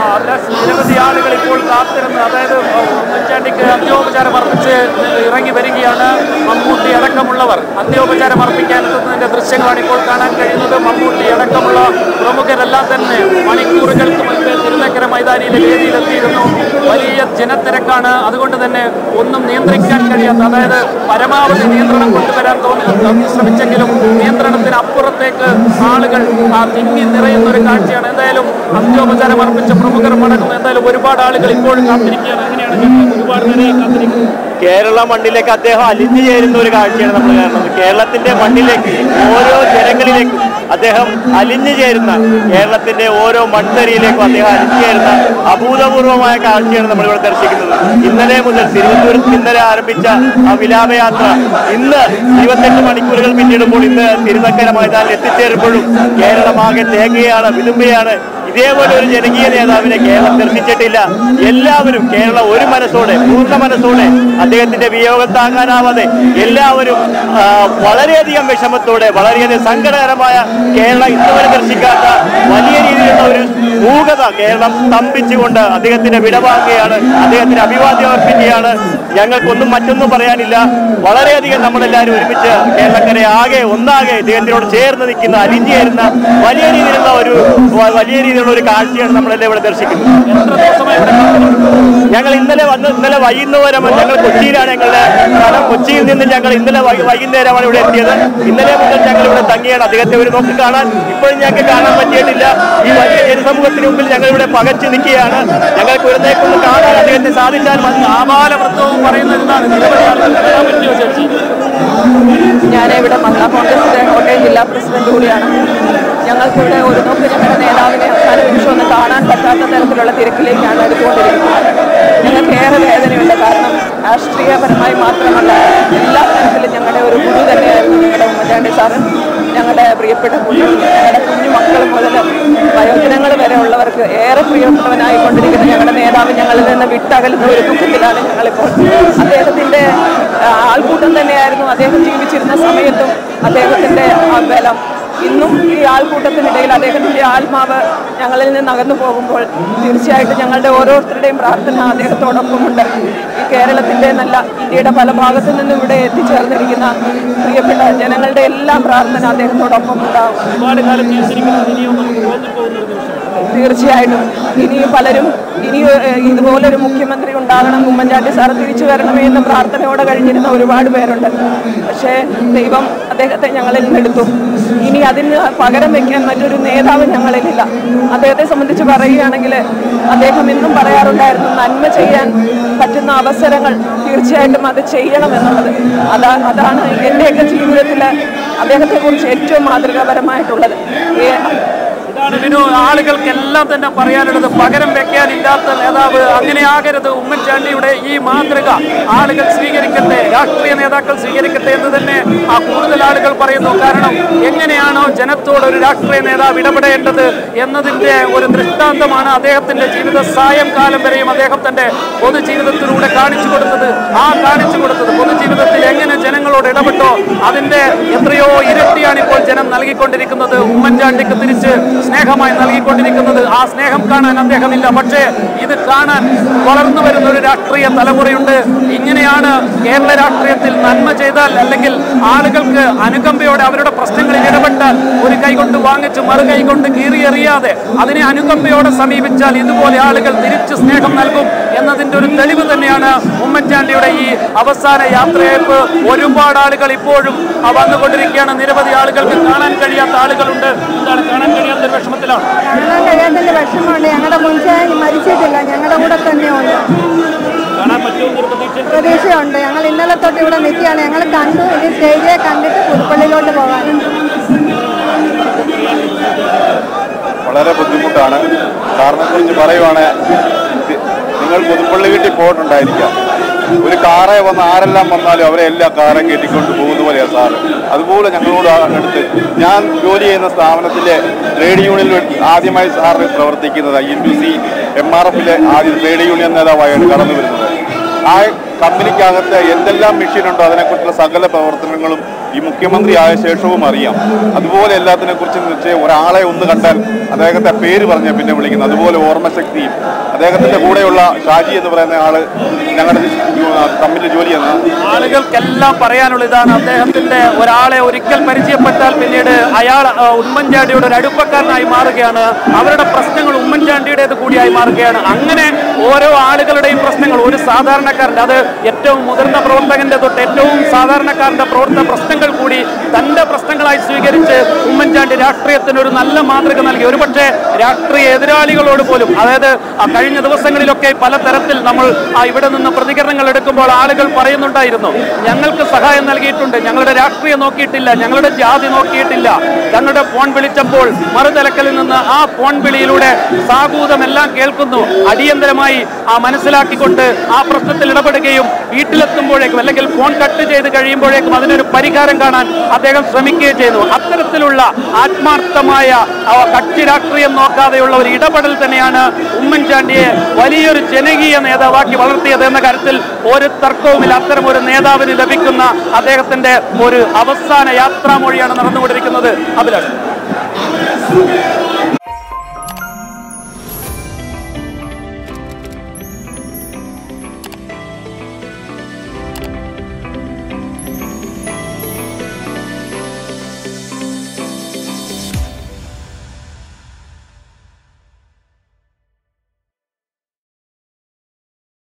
നിരവധി ആളുകൾ ഇപ്പോൾ കാത്തിരുന്ന് അതായത് ഉമ്മൻചാണ്ടിക്ക് അന്ത്യോപചാരം അർപ്പിച്ച് ഇറങ്ങി വരികയാണ് മമ്മൂട്ടി അടക്കമുള്ളവർ. അന്ത്യോപചാരം അർപ്പിക്കാൻ എത്തുന്നതിന്റെ ദൃശ്യങ്ങളാണ് ഇപ്പോൾ കാണാൻ കഴിയുന്നത്. മമ്മൂട്ടി ജനത്തിരക്കാണ് അതുകൊണ്ട് തന്നെ ഒന്നും നിയന്ത്രിക്കാൻ കഴിയാത്ത അതായത് പരമാവധി നിയന്ത്രണം കൊണ്ടുവരാൻ തോന്നി ശ്രമിച്ചെങ്കിലും നിയന്ത്രണത്തിന് അപ്പുറത്തേക്ക് ആളുകൾ തിങ്ങി നിറയുന്ന ഒരു കാഴ്ചയാണ്. എന്തായാലും അന്ത്യോപചാരം അർപ്പിച്ച പ്രമുഖർ മടങ്ങുന്നു. എന്തായാലും ഒരുപാട് ആളുകൾ ഇപ്പോഴും കാത്തിരിക്കുകയാണ്. അങ്ങനെയാണ്. ഒരുപാട് കേരള മണ്ണിലേക്ക് അദ്ദേഹം അലിഞ്ഞു ചേരുന്ന ഒരു കാഴ്ചയാണ് നമ്മൾ കാണുന്നത്. കേരളത്തിന്റെ മണ്ണിലേക്ക് ഓരോ ജനങ്ങളിലേക്കും അദ്ദേഹം അലിഞ്ഞു ചേരുന്ന കേരളത്തിന്റെ ഓരോ മൺതരിയിലേക്കും അദ്ദേഹം അലിഞ്ഞു ചേരുന്ന അഭൂതപൂർവമായ കാഴ്ചയാണ് നമ്മളിവിടെ ദർശിക്കുന്നത്. ഇന്നലെ മുതൽ തിരുവനന്തപുരത്ത് ഇന്നലെ ആരംഭിച്ച ആ വിലാപയാത്ര ഇന്ന് ഇരുപത്തെട്ട് മണിക്കൂറുകൾ പിന്നിടുമ്പോൾ ഇന്ന് തിരുനക്കര മൈതാനിൽ എത്തിച്ചേരുമ്പോഴും കേരളമാകെ തേങ്ങയാണ് വിതുമ്പയാണ് ഇതേപോലെ ഒരു ജനകീയ നേതാവിനെ കേരളം നിർമ്മിച്ചിട്ടില്ല. എല്ലാവരും കേരളം ഒരു മനസ്സോടെ പൂർണ മനസ്സോടെ അദ്ദേഹത്തിന്റെ വിയോഗത്താകാനാവാതെ എല്ലാവരും വളരെയധികം വിഷമത്തോടെ വളരെയധികം സങ്കടകരമായ കേരളം ഇന്നുവരെ ദർശിക്കാത്ത വലിയ മൂകത കേരളം സ്തംഭിച്ചുകൊണ്ട് അദ്ദേഹത്തിന്റെ വിടവാങ്ങുകയാണ് അദ്ദേഹത്തിന് അഭിവാദ്യം അർപ്പിക്കുകയാണ്. ഞങ്ങൾക്കൊന്നും മറ്റൊന്നും പറയാനില്ല. വളരെയധികം നമ്മളെല്ലാവരും ഒരുമിച്ച് കേരളക്കരെ ആകെ ഒന്നാകെ ഇദ്ദേഹത്തിനോട് ചേർന്ന് നിൽക്കുന്ന അലിഞ്ഞു ചേരുന്ന വലിയ രീതിയിലുള്ള ഒരു വലിയ രീതിയിലുള്ള ഒരു കാഴ്ചയാണ് നമ്മളെല്ലാം ഇവിടെ ദർശിക്കുന്നത്? ഞങ്ങൾ ഇന്നലെ വന്ന് ഇന്നലെ വൈകുന്നേരം ഞങ്ങൾ കൊച്ചിയിലാണ് ഞങ്ങളുടെ സ്ഥലം. കൊച്ചിയിൽ നിന്ന് ഞങ്ങൾ ഇന്നലെ വൈകുന്നേരമാണ് ഇവിടെ എത്തിയത്. ഇന്നലെ മുതൽ ഞങ്ങൾ ഇവിടെ തങ്ങിയാണ്. അദ്ദേഹത്തെ ഒരു നോക്കി കാണാൻ ഇപ്പോഴും ഞങ്ങൾക്ക് കാണാൻ പറ്റിയിട്ടില്ല. ഈ വലിയ ജനസമൂഹത്തിന് മുമ്പിൽ ഞങ്ങൾ ഇവിടെ പകച്ചു നിൽക്കുകയാണ്. ഞങ്ങൾക്ക് ഇവിടത്തേക്കൊന്ന് കാണാൻ അദ്ദേഹത്തെ സാധിച്ചാൽ മതി. ആപാലവൃത്തവും പറയുന്നത് എന്താണ്? നിരവധി ആളുകൾ കാണാൻ പറ്റുമോ ചേച്ചി? ഞാനിവിടെ മഹിളാ കോൺഗ്രസിന്റെ കോട്ടയം ജില്ലാ പ്രസിഡന്റ് കൂടിയാണ്. ഞങ്ങൾക്കിവിടെ ഒരു നോക്ക് ഞങ്ങളുടെ നേതാവിനെ അവസാന നിമിഷം ഒന്ന് കാണാൻ പറ്റാത്ത തരത്തിലുള്ള തിരക്കിലേക്കാണ് എടുത്തുകൊണ്ടിരിക്കുന്നത്. ഞങ്ങൾക്ക് ഏറെ വേദനയുണ്ട്. കാരണം രാഷ്ട്രീയപരമായി മാത്രമല്ല എല്ലാ തരത്തിലും ഞങ്ങളുടെ ഒരു ഗുരു തന്നെയായിരുന്നു ഞങ്ങളുടെ ഉമ്മൻചാണ്ടി സാറ്. ഞങ്ങളുടെ പ്രിയപ്പെട്ട ഞങ്ങളുടെ കുഞ്ഞു മക്കൾ മുതൽ വയോജനങ്ങൾ വരെ ഉള്ളവർക്ക് ഏറെ പ്രിയപ്പെട്ടവനായിക്കൊണ്ടിരിക്കുന്ന ഞങ്ങളുടെ നേതാവ് ഞങ്ങളിൽ നിന്ന് വിട്ടകലുന്ന ഒരു ദുഃഖത്തിലാണ് ഞങ്ങളിപ്പോൾ. അദ്ദേഹത്തിന്റെ ആൾക്കൂട്ടം തന്നെയായിരുന്നു. അദ്ദേഹം ജീവിച്ചിരുന്ന സമയത്തും അദ്ദേഹത്തിന്റെ ബലം. ഇന്നും ഈ ആൾക്കൂട്ടത്തിനിടയിൽ അദ്ദേഹത്തിന്റെ ആത്മാവ് ഞങ്ങളിൽ നിന്ന് അകന്നു പോകുമ്പോൾ തീർച്ചയായിട്ടും ഞങ്ങളുടെ ഓരോരുത്തരുടെയും പ്രാർത്ഥന അദ്ദേഹത്തോടൊപ്പമുണ്ട്. ഈ കേരളത്തിന്റെ നല്ല ഇന്ത്യയുടെ പല ഭാഗത്തു നിന്നും ഇവിടെ എത്തിച്ചേർന്നിരിക്കുന്ന പ്രിയപ്പെട്ട ജനങ്ങളുടെ എല്ലാം പ്രാർത്ഥന അദ്ദേഹത്തോടൊപ്പം ഉണ്ടാവും. ഒരുപാട് കാലം ജീവിച്ചിരിക്കുന്ന. ഇനിയൊന്നും നിമിഷം തീർച്ചയായിട്ടും. ഇനി പലരും ഇനി ഇതുപോലൊരു മുഖ്യമന്ത്രി ഉണ്ടാകണം ഉമ്മൻചാണ്ടി സാർ തിരിച്ചു വരണമേ എന്ന പ്രാർത്ഥനയോടെ കഴിഞ്ഞിരുന്ന ഒരുപാട് പേരുണ്ട്. പക്ഷേ ദൈവം അദ്ദേഹത്തെ ഞങ്ങളിൽ നിന്നെടുത്തു ഇനി അതിന് പകരം വയ്ക്കാൻ മറ്റൊരു നേതാവ് ഞങ്ങളിലില്ല അദ്ദേഹത്തെ സംബന്ധിച്ച് പറയുകയാണെങ്കിൽ അദ്ദേഹം എന്നും പറയാറുണ്ടായിരുന്നു നന്മ ചെയ്യാൻ പറ്റുന്ന അവസരങ്ങൾ തീർച്ചയായിട്ടും അത് ചെയ്യണം എന്നുള്ളത്. അതാ അതാണ് എന്റെയൊക്കെ ജീവിതത്തിൽ അദ്ദേഹത്തെക്കുറിച്ച് ഏറ്റവും മാതൃകാപരമായിട്ടുള്ളത്. ഇതാണ് വിനു ആളുകൾക്കെല്ലാം തന്നെ പറയാനുള്ളത് പകരം വെക്കാനില്ലാത്ത നേതാവ് അങ്ങനെ ആകരുത്. ഉമ്മൻചാണ്ടിയുടെ ഈ മാതൃക ആളുകൾ സ്വീകരിക്കട്ടെ രാഷ്ട്രീയ നേതാക്കൾ സ്വീകരിക്കട്ടെ എന്ന് തന്നെ ആ കൂടുതൽ ആളുകൾ പറയുന്നു. കാരണം എങ്ങനെയാണോ ജനത്തോട് ഒരു രാഷ്ട്രീയ നേതാവ് ഇടപെടേണ്ടത് എന്നതിന്റെ ഒരു ദൃഷ്ടാന്തമാണ് അദ്ദേഹത്തിന്റെ ജീവിത സായംകാലം വരെയും അദ്ദേഹം തന്റെ പൊതുജീവിതത്തിലൂടെ കാണിച്ചു കൊടുത്തത്. ആ കാണിച്ചു കൊടുത്തത് പൊതുജീവിതത്തിൽ എങ്ങനെ ജനങ്ങളോട് ഇടപെട്ടോ അതിന്റെ എത്രയോ ഇരട്ടിയാണ് ഇപ്പോൾ ജനം നൽകിക്കൊണ്ടിരിക്കുന്നത്. ഉമ്മൻചാണ്ടിക്ക് തിരിച്ച് സ്നേഹമായി നൽകിക്കൊണ്ടിരിക്കുന്നത്. ആ സ്നേഹം കാണാൻ അദ്ദേഹമില്ല. പക്ഷേ ഇത് കാണാൻ വളർന്നു വരുന്ന ഒരു രാഷ്ട്രീയ തലമുറയുണ്ട്. ഇങ്ങനെയാണ് കേരള രാഷ്ട്രീയത്തിൽ നന്മ ചെയ്താൽ അല്ലെങ്കിൽ ആളുകൾക്ക് അനുകമ്പയോടെ അവരുടെ പ്രശ്നങ്ങളിൽ ഇടപെട്ടാൽ ഒരു കൈകൊണ്ട് വാങ്ങിച്ച് മറു കൈകൊണ്ട് കീറിയെറിയാതെ അതിനെ അനുകമ്പയോടെ സമീപിച്ചാൽ ഇതുപോലെ ആളുകൾ തിരിച്ച് സ്നേഹം നൽകും. എന്നതിന്റെ ഒരു തെളിവ് തന്നെയാണ് ഉമ്മൻചാണ്ടിയുടെ ഈ അവസാന യാത്രയയപ്പ്. ഒരുപാട് ആളുകൾ ഇപ്പോഴും വന്നുകൊണ്ടിരിക്കുകയാണ്. നിരവധി ആളുകൾക്ക് കാണാൻ കഴിയാത്ത ആളുകളുണ്ട്. എന്താണ് കാണാൻ കഴിയാത്ത ഒരു വിഷമത്തിലാണ്? കാണാൻ കഴിയാത്തതിന്റെ വിഷമമുണ്ട്. ഞങ്ങളുടെ മുൻചാണ്ടി മരിച്ചിട്ടില്ല. ഞങ്ങളുടെ കൂടെ തന്നെയുണ്ട്. പ്രതീക്ഷയുണ്ട്? ഞങ്ങൾ ഇന്നലെ തൊട്ട് ഇവിടെ നിൽക്കുകയാണ്. ഞങ്ങൾ കണ്ടു. ഇനി സ്റ്റേജിലെ കണ്ടിട്ട് പുൽപ്പള്ളിയിലോട്ട് പോകാൻ വളരെ ബുദ്ധിമുട്ടാണ്. കാരണം കുറിച്ച് പറയുവാണ് നിങ്ങൾ പുതുപ്പള്ളി വീട്ടിൽ പോയിട്ടുണ്ടായിരിക്കാം. ഒരു കാറെ വന്ന് ആരെല്ലാം വന്നാലും അവരെ എല്ലാ കാറും കയറ്റിക്കൊണ്ട് പോകുന്ന പോലെയാണ് സാറ്. അതുപോലെ ഞങ്ങളോട് അടുത്ത് ഞാൻ ജോലി ചെയ്യുന്ന സ്ഥാപനത്തിലെ ട്രേഡ് യൂണിയനിൽ ആദ്യമായി സാറ് പ്രവർത്തിക്കുന്നത് N two C M R എഫിലെ ആദ്യം ട്രേഡ് യൂണിയൻ നേതാവായാണ് കടന്നു വരുന്നത് ആ കമ്പനിക്കകത്ത് എന്തെല്ലാം മെഷീനുണ്ടോ അതിനെക്കുറിച്ചുള്ള സകല പ്രവർത്തനങ്ങളും ഈ മുഖ്യമന്ത്രി ആയ ശേഷവും അറിയാം. അതുപോലെ എല്ലാത്തിനെ കുറിച്ച് ഒരാളെ ഒന്ന് കണ്ടാൽ അദ്ദേഹത്തെ പേര് പറഞ്ഞാൽ പിന്നെ വിളിക്കുന്നത്. അതുപോലെ ഓർമ്മശക്തിയും. അദ്ദേഹത്തിന്റെ കൂടെയുള്ള ഷാജി എന്ന് പറയുന്ന ആൾ ഞങ്ങളുടെ കമ്പനിയിൽ ജോലി ചെയ്യുന്നത് ആളുകൾക്കെല്ലാം പറയാനുള്ള ഇതാണ്. അദ്ദേഹത്തിന്റെ ഒരാളെ ഒരിക്കൽ പരിചയപ്പെട്ടാൽ പിന്നീട് അയാൾ ഉമ്മൻചാണ്ടിയുടെ ഒരു അടുപ്പക്കാരനായി മാറുകയാണ്. അവരുടെ പ്രശ്നങ്ങൾ ഉമ്മൻചാണ്ടിയുടേത് കൂടിയായി മാറുകയാണ്. അങ്ങനെ ഓരോ ആളുകളുടെയും പ്രശ്നങ്ങൾ ഒരു സാധാരണക്കാരന്റെ അത് ഏറ്റവും മുതിർന്ന പ്രവർത്തകന്റെ തൊട്ട് ഏറ്റവും സാധാരണക്കാരന്റെ പ്രവർത്തന പ്രശ്നങ്ങൾ കൂടി തന്റെ പ്രശ്നങ്ങളായി സ്വീകരിച്ച് ഉമ്മൻചാണ്ടി രാഷ്ട്രീയത്തിന് ഒരു നല്ല മാതൃക നൽകി. ഒരുപക്ഷെ രാഷ്ട്രീയ എതിരാളികളോട് പോലും അതായത് കഴിഞ്ഞ ദിവസങ്ങളിലൊക്കെ പല തരത്തിൽ നമ്മൾ ഇവിടെ നിന്ന് പ്രതികരണങ്ങൾ എടുക്കുമ്പോൾ ആളുകൾ പറയുന്നുണ്ടായിരുന്നു ഞങ്ങൾക്ക് സഹായം നൽകിയിട്ടുണ്ട് ഞങ്ങളുടെ രാഷ്ട്രീയം നോക്കിയിട്ടില്ല ഞങ്ങളുടെ ജാതി നോക്കിയിട്ടില്ല. ഞങ്ങളുടെ ഫോൺ വിളിച്ചപ്പോൾ മറുതലക്കലിൽ നിന്ന് ആ ഫോൺ വിളിയിലൂടെ സാഹൂതമെല്ലാം കേൾക്കുന്നു. അടിയന്തരമായി ആ മനസ്സിലാക്കിക്കൊണ്ട് ആ പ്രശ്നത്തിൽ ഇടപെടുകയും വീട്ടിലെത്തുമ്പോഴേക്കും അല്ലെങ്കിൽ ഫോൺ കട്ട് ചെയ്ത് കഴിയുമ്പോഴേക്കും അതിനൊരു പരിഹാരം കാണാൻ അദ്ദേഹം ശ്രമിക്കുകയും ചെയ്യുന്നു. അത്തരത്തിലുള്ള ആത്മാർത്ഥമായ കക്ഷി രാഷ്ട്രീയം നോക്കാതെയുള്ള ഒരു ഇടപെടൽ തന്നെയാണ് ഉമ്മൻചാണ്ടിയെ വലിയൊരു ജനകീയ നേതാവാക്കി വളർത്തിയത് എന്ന കാര്യത്തിൽ ഒരു തർക്കവുമില്ല. അത്തരം ഒരു നേതാവിന് ലഭിക്കുന്ന അദ്ദേഹത്തിന്റെ ഒരു അവസാന യാത്രാമൊഴിയാണ് നടന്നുകൊണ്ടിരിക്കുന്നത്. അഭിലാഷ്.